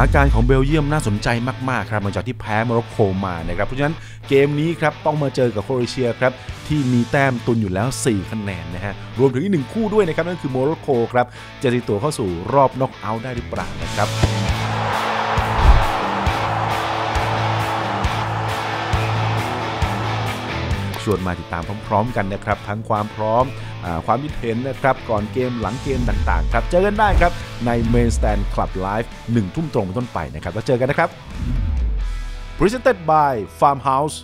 สถานการณ์ของเบลเยียมน่าสนใจมากๆครับหลังจากที่แพ้โมร็อกโกมานะครับเพราะฉะนั้นเกมนี้ครับต้องมาเจอกับโครเอเชียครับที่มีแต้มตุนอยู่แล้ว 4 คะแนนนะฮะรวมถึงอีกหนึ่งคู่ด้วยนะครับนั่นคือโมร็อกโกครับจะตีตัวเข้าสู่รอบน็อกเอาท์ได้หรือเปล่านะครับ ชวนมาติดตามพร้อมๆกันนะครับ ทั้งความพร้อม ความคิดเห็นนะครับ ก่อนเกมหลังเกมต่างๆ ครับ เจอกันได้ครับ ใน Main Stand Club Live 1ทุ่มตรงเป็นต้นไปนะครับ แล้วเจอกันนะครับ Presented by Farmhouse